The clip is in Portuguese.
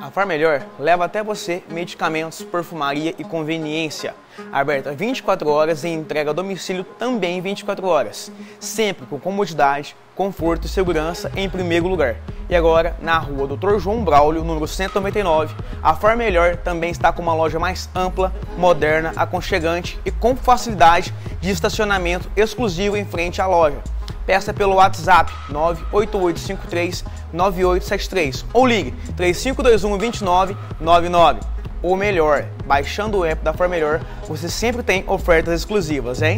A Far Melhor leva até você medicamentos, perfumaria e conveniência. Aberta 24 horas e entrega a domicílio também 24 horas. Sempre com comodidade, conforto e segurança em primeiro lugar. E agora, na rua Dr. João Braulio, número 199, a Far Melhor também está com uma loja mais ampla, moderna, aconchegante e com facilidade de estacionamento exclusivo em frente à loja. Peça pelo WhatsApp 98853 9873 ou ligue 3521 2999. Ou melhor, baixando o app da For Melhor, você sempre tem ofertas exclusivas, hein?